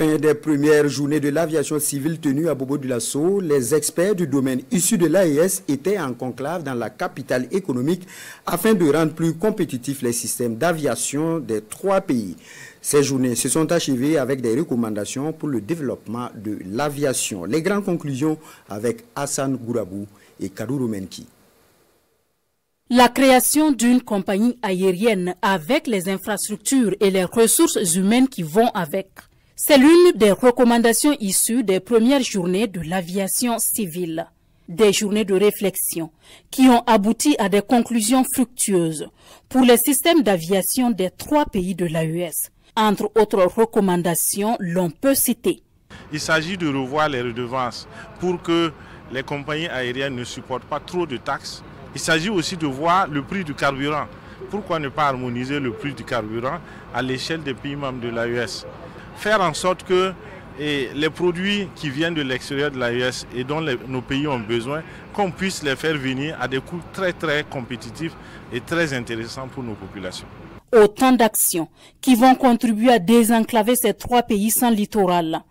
Fin des premières journées de l'aviation civile tenues à Bobo du Lasso, les experts du domaine issus de l'AES étaient en conclave dans la capitale économique afin de rendre plus compétitifs les systèmes d'aviation des trois pays. Ces journées se sont achevées avec des recommandations pour le développement de l'aviation. Les grandes conclusions avec Hassan Gourabou et Kadouro Menki. La création d'une compagnie aérienne avec les infrastructures et les ressources humaines qui vont avec. C'est l'une des recommandations issues des premières journées de l'aviation civile. Des journées de réflexion qui ont abouti à des conclusions fructueuses pour les systèmes d'aviation des trois pays de l'AES. Entre autres recommandations, l'on peut citer. Il s'agit de revoir les redevances pour que les compagnies aériennes ne supportent pas trop de taxes il s'agit aussi de voir le prix du carburant. Pourquoi ne pas harmoniser le prix du carburant à l'échelle des pays membres de l'AES Faire en sorte que les produits qui viennent de l'extérieur de l'AES et dont nos pays ont besoin, qu'on puisse les faire venir à des coûts très très compétitifs et très intéressants pour nos populations. Autant d'actions qui vont contribuer à désenclaver ces trois pays sans littoral.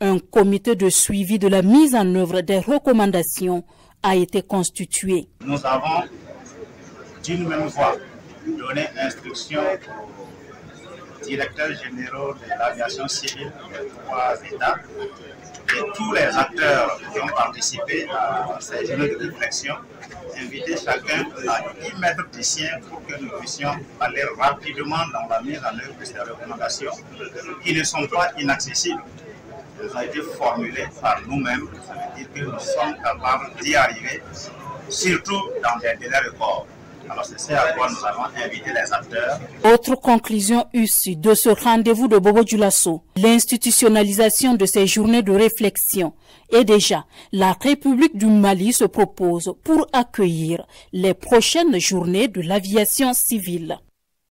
Un comité de suivi de la mise en œuvre des recommandations a été constitué. Nous avons d'une même voix donné instruction directeurs généraux de l'aviation civile des trois États et tous les acteurs qui ont participé à ces journées de réflexion, inviter chacun à y mettre du sien pour que nous puissions aller rapidement dans la mise en œuvre de ces recommandations qui ne sont pas inaccessibles elles ont été formulées par nous-mêmes. Ça veut dire que nous sommes capables d'y arriver, surtout dans des délais records. Autre conclusion issue de ce rendez-vous de Bobo Dioulasso, l'institutionnalisation de ces journées de réflexion. Et déjà, la République du Mali se propose pour accueillir les prochaines journées de l'aviation civile.